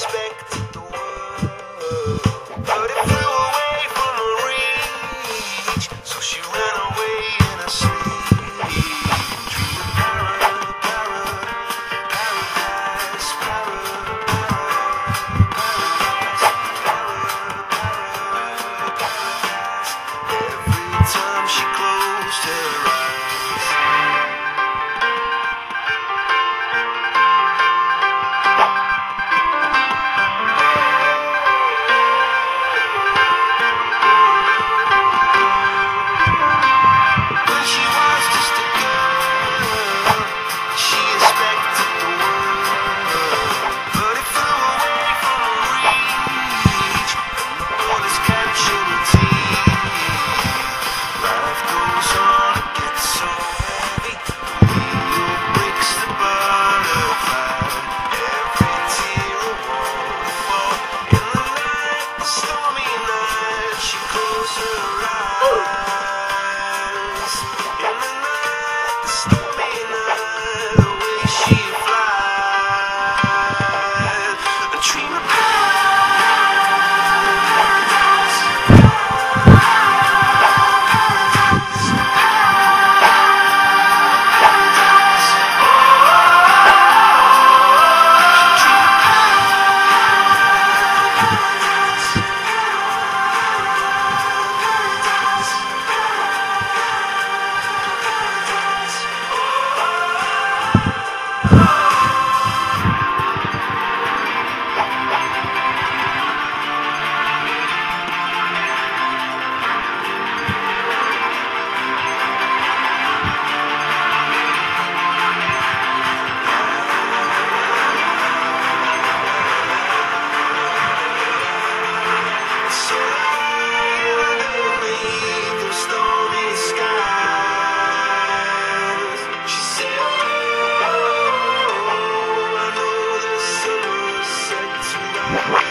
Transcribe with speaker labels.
Speaker 1: respect. you.